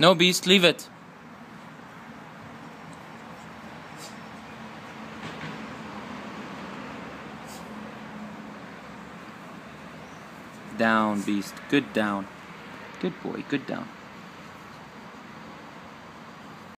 No, beast, leave it. Down, beast. Good down. Good boy, good down.